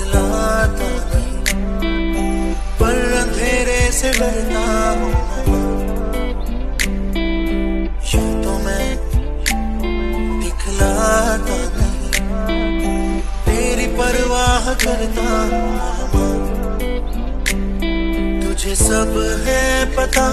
बतलाता पर अंधेरे से डरता हूँ। तो मैं दिखलाता नहीं, तेरी परवाह करता हूँ। तुझे सब है पता।